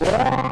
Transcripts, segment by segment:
Yeah.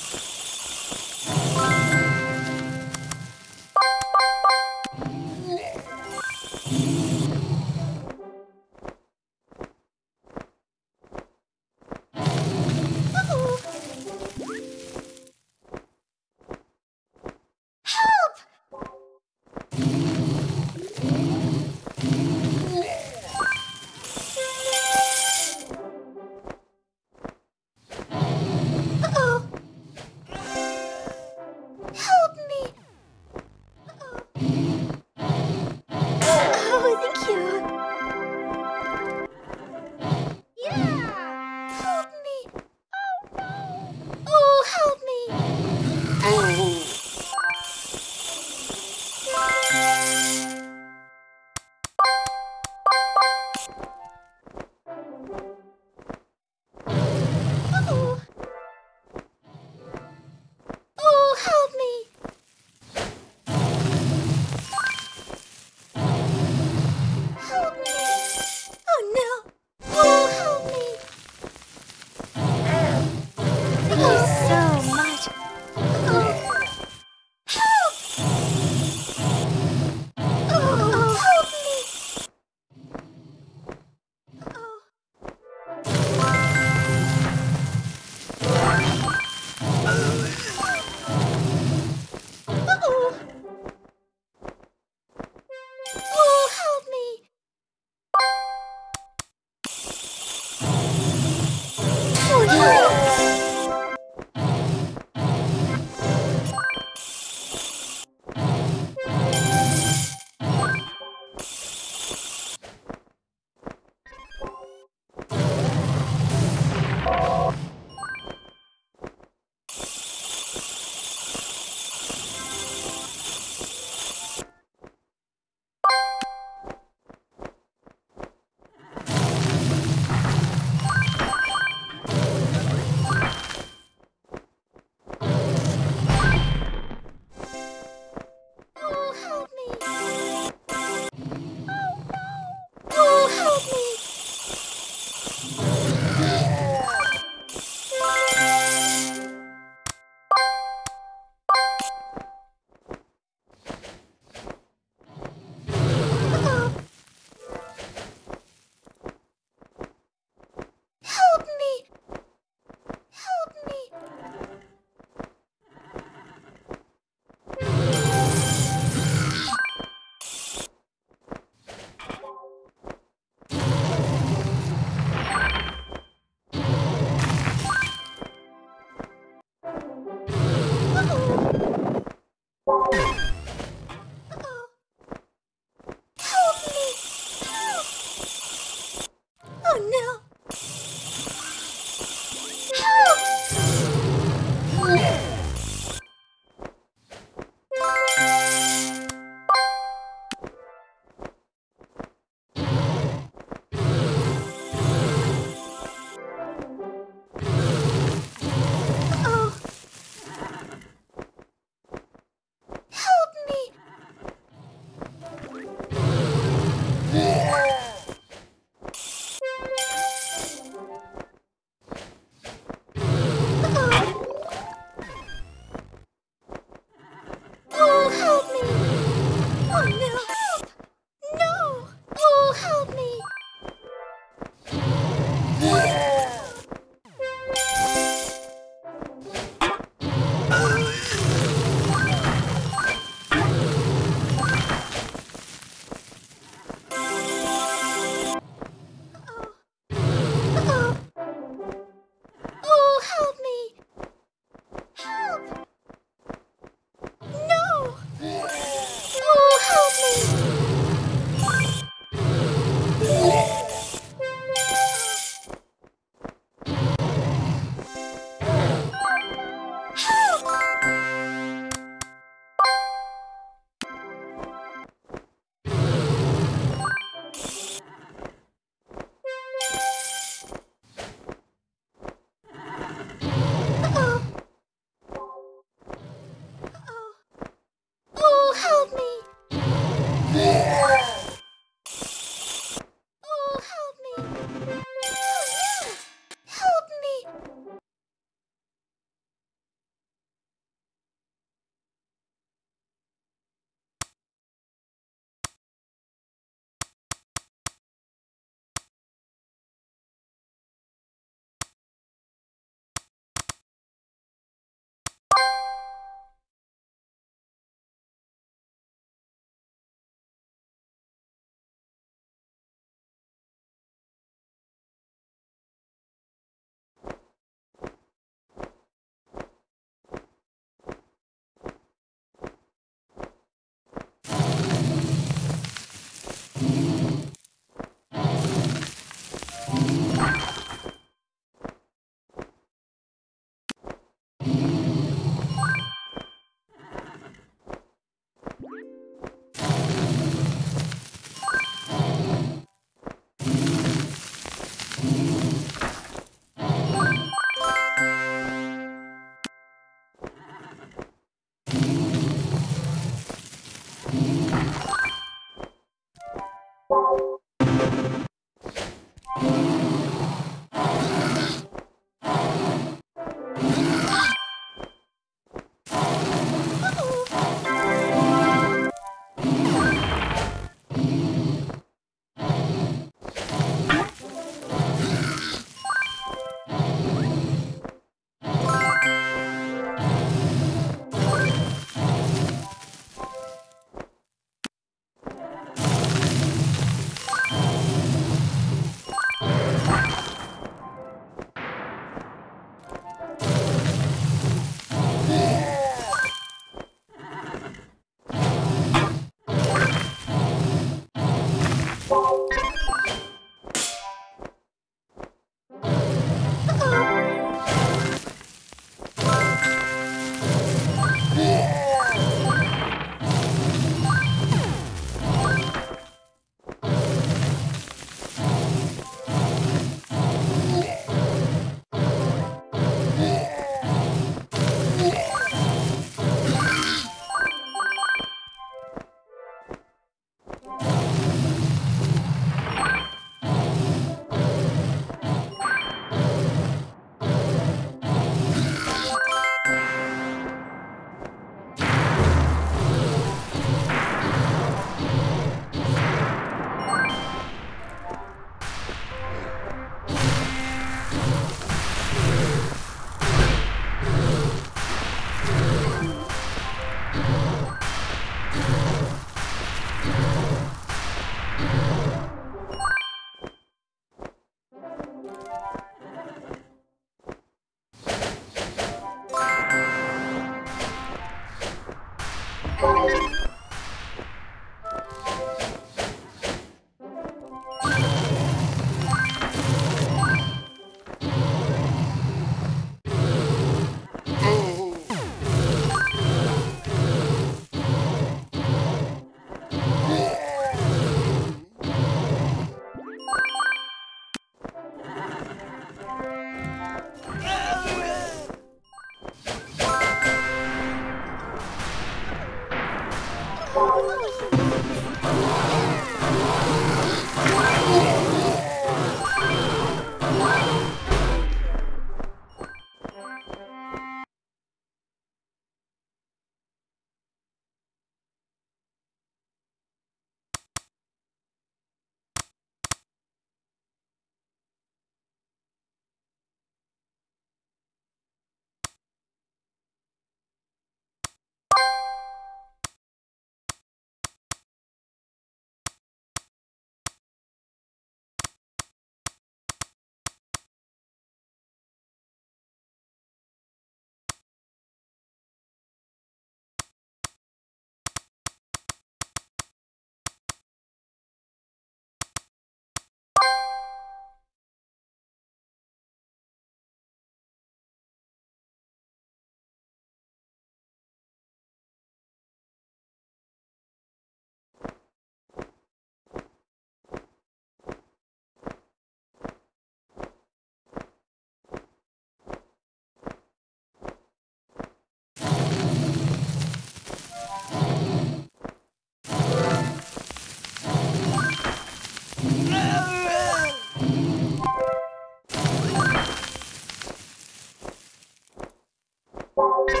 Bye.